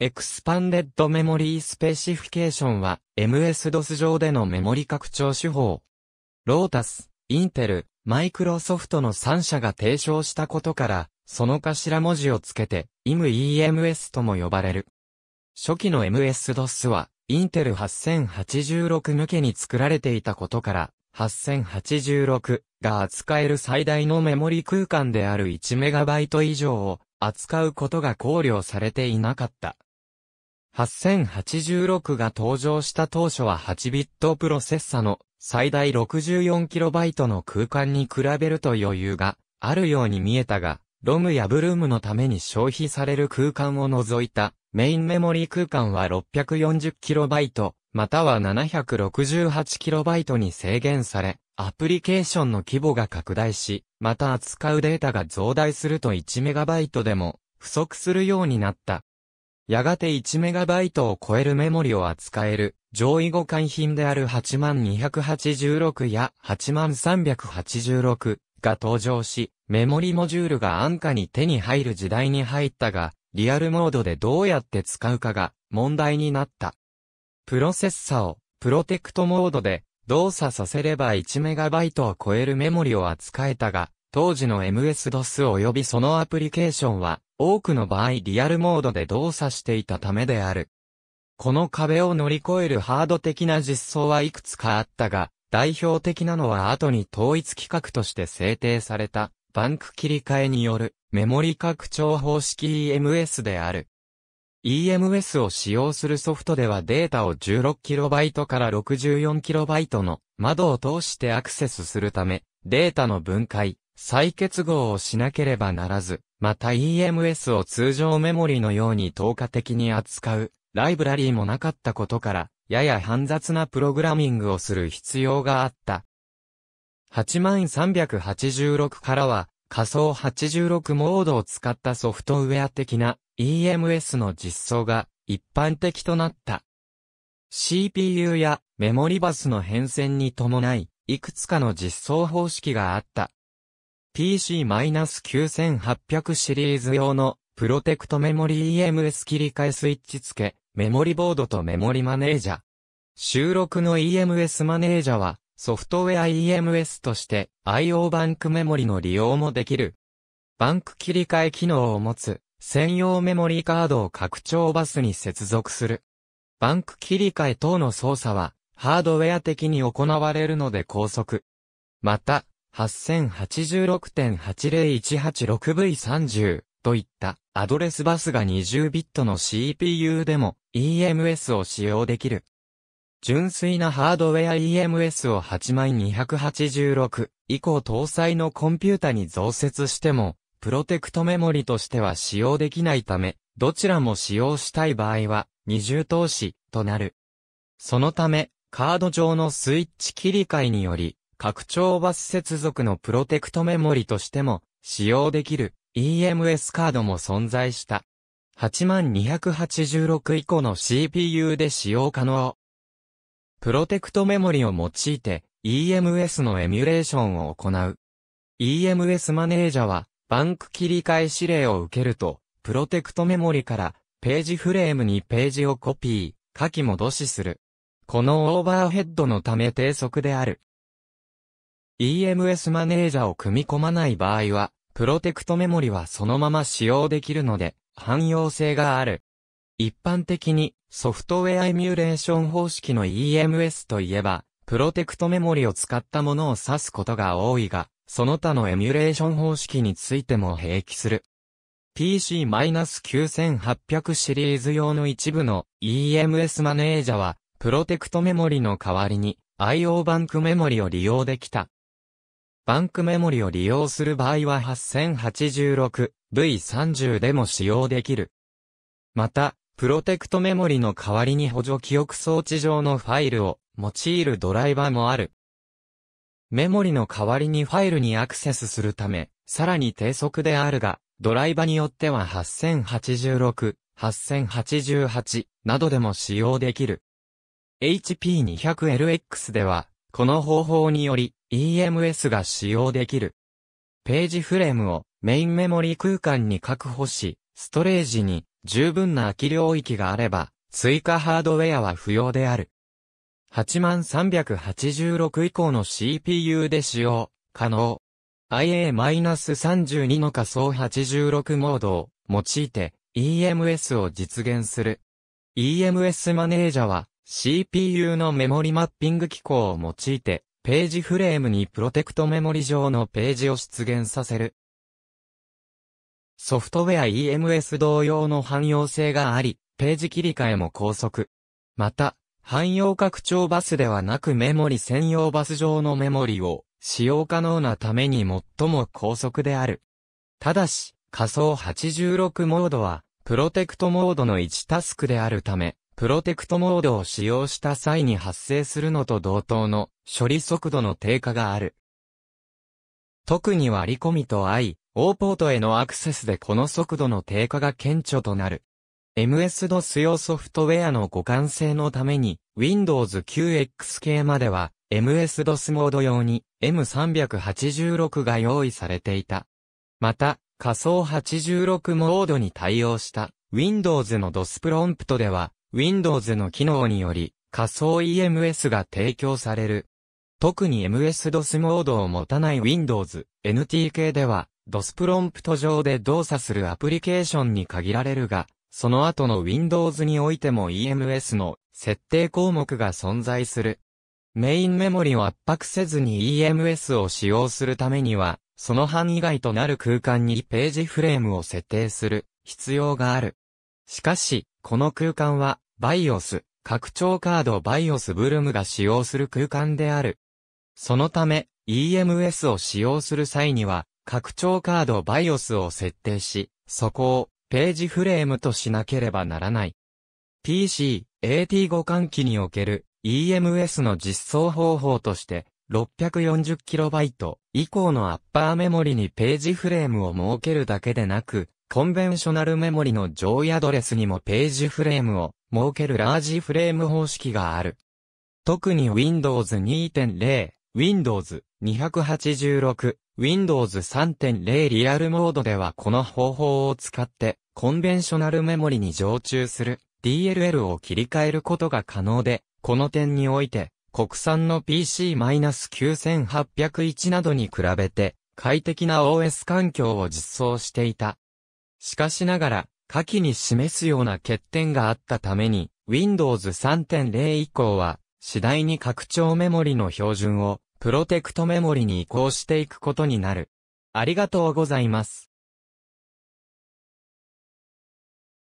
Expanded Memory Specification は MS-DOS 上でのメモリ拡張手法。ロータス、インテル、マイクロソフトの3社が提唱したことから、その頭文字をつけて、IMEMS とも呼ばれる。初期の MS-DOS は、インテル8086向けに作られていたことから、8086が扱える最大のメモリ空間である 1MB 以上を扱うことが考慮されていなかった。8086が登場した当初は8ビットプロセッサの最大 64KB の空間に比べると余裕があるように見えたが、ロムやブルームのために消費される空間を除いたメインメモリ空間は 640KB または 768KB に制限され、アプリケーションの規模が拡大し、また扱うデータが増大すると 1MB でも不足するようになった。やがて 1MB を超えるメモリを扱える上位互換品である8286や8386が登場し、メモリモジュールが安価に手に入る時代に入ったが、リアルモードでどうやって使うかが問題になった。プロセッサをプロテクトモードで動作させれば 1MB を超えるメモリを扱えたが、当時の MS-DOS 及びそのアプリケーションは多くの場合リアルモードで動作していたためである。この壁を乗り越えるハード的な実装はいくつかあったが、代表的なのは後に統一規格として制定されたバンク切り替えによるメモリ拡張方式 EMS である。EMS を使用するソフトではデータを 16KB から 64KB の窓を通してアクセスするため、データの分解、再結合をしなければならず、また EMS を通常メモリのように透過的に扱う、ライブラリーもなかったことから、やや煩雑なプログラミングをする必要があった。8386からは、仮想86モードを使ったソフトウェア的な EMS の実装が一般的となった。CPU やメモリバスの変遷に伴い、いくつかの実装方式があった。PC-9800 シリーズ用のプロテクトメモリ EMS 切り替えスイッチ付け、メモリボードとメモリマネージャー。収録の EMS マネージャーは、ソフトウェア EMS として IO バンクメモリの利用もできる。バンク切り替え機能を持つ専用メモリカードを拡張バスに接続する。バンク切り替え等の操作はハードウェア的に行われるので高速。また、8086.80186V30 といったアドレスバスが20ビットの CPU でも EMS を使用できる。純粋なハードウェア EMS を8286以降搭載のコンピュータに増設しても、プロテクトメモリとしては使用できないため、どちらも使用したい場合は、二重投資となる。そのため、カード上のスイッチ切り替えにより、拡張バス接続のプロテクトメモリとしても使用できる EMS カードも存在した。8286以降の CPU で使用可能。プロテクトメモリを用いて EMS のエミュレーションを行う。EMS マネージャはバンク切り替え指令を受けると、プロテクトメモリからページフレームにページをコピー、書き戻しする。このオーバーヘッドのため低速である。EMS マネージャを組み込まない場合は、プロテクトメモリはそのまま使用できるので、汎用性がある。一般的に、ソフトウェアエミュレーション方式の EMS といえば、プロテクトメモリを使ったものを指すことが多いが、その他のエミュレーション方式についても併記する。PC-9800 シリーズ用の一部の EMS マネージャは、プロテクトメモリの代わりに IO バンクメモリを利用できた。バンクメモリを利用する場合は 8086V30 でも使用できる。また、プロテクトメモリの代わりに補助記憶装置上のファイルを用いるドライバーもある。メモリの代わりにファイルにアクセスするため、さらに低速であるが、ドライバによっては8086、8088などでも使用できる。HP200LX では、この方法により EMS が使用できる。ページフレームをメインメモリ空間に確保し、ストレージに十分な空き領域があれば、追加ハードウェアは不要である。8386以降の CPU で使用、可能。IA-32 の仮想86モードを用いて EMS を実現する。EMS マネージャは CPU のメモリマッピング機構を用いてページフレームにプロテクトメモリ上のページを出現させる。ソフトウェア EMS 同様の汎用性があり、ページ切り替えも高速。また、汎用拡張バスではなくメモリ専用バス上のメモリを使用可能なために最も高速である。ただし、仮想86モードは、プロテクトモードの1タスクであるため、プロテクトモードを使用した際に発生するのと同等の処理速度の低下がある。特に割り込みと I、O ポートへのアクセスでこの速度の低下が顕著となる。MS-DOS 用ソフトウェアの互換性のために、Windows 9X 系までは、MS-DOS モード用に M386 が用意されていた。また、仮想86モードに対応した Windows の DOS プロンプトでは、Windows の機能により仮想 EMS が提供される。特に MS-DOS モードを持たない Windows NT 系では、DOS プロンプト上で動作するアプリケーションに限られるが、その後の Windows においても EMS の設定項目が存在する。メインメモリを圧迫せずに EMS を使用するためには、その範囲外となる空間にページフレームを設定する必要がある。しかし、この空間は BIOS、拡張カード BIOS ブルームが使用する空間である。そのため、EMS を使用する際には、拡張カード BIOS を設定し、そこをページフレームとしなければならない。PC、AT 互換機における EMS の実装方法として 640KB 以降のアッパーメモリにページフレームを設けるだけでなく、コンベンショナルメモリの上位アドレスにもページフレームを設けるラージフレーム方式がある。特に Windows 2.0、Windows 286、Windows 3.0リアルモードではこの方法を使ってコンベンショナルメモリに常駐する DLL を切り替えることが可能で、この点において国産の PC-9801 などに比べて快適な OS 環境を実装していた。しかしながら、下記に示すような欠点があったために、Windows 3.0以降は、次第に拡張メモリの標準をプロテクトメモリに移行していくことになる。ありがとうございます。